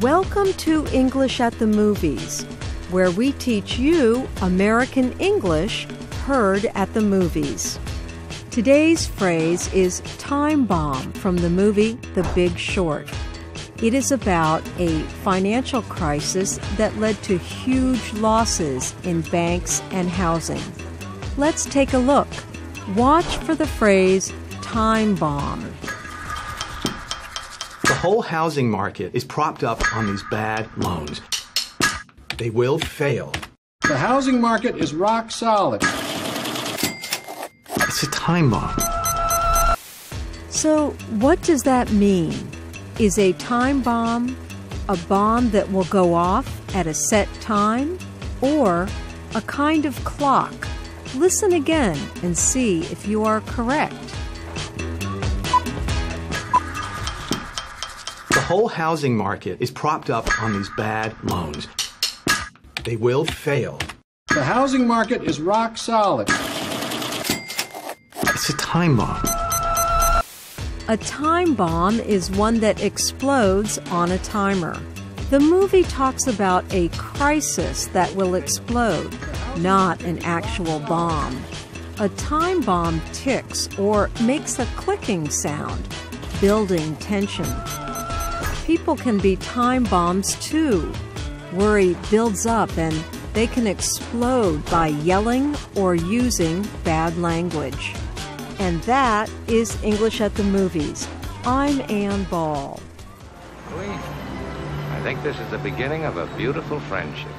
Welcome to English at the Movies, where we teach you American English heard at the movies. Today's phrase is time bomb from the movie The Big Short. It is about a financial crisis that led to huge losses in banks and housing. Let's take a look. Watch for the phrase time bomb. The whole housing market is propped up on these bad loans. They will fail. The housing market is rock solid. It's a time bomb. So, what does that mean? Is a time bomb a bomb that will go off at a set time or a kind of clock? Listen again and see if you are correct. Whole housing market is propped up on these bad loans. They will fail. The housing market is rock solid. It's a time bomb. A time bomb is one that explodes on a timer. The movie talks about a crisis that will explode, not an actual bomb. A time bomb ticks or makes a clicking sound, building tension. People can be time bombs too. Worry builds up and they can explode by yelling or using bad language. And that is English at the Movies. I'm Ann Ball. I think this is the beginning of a beautiful friendship.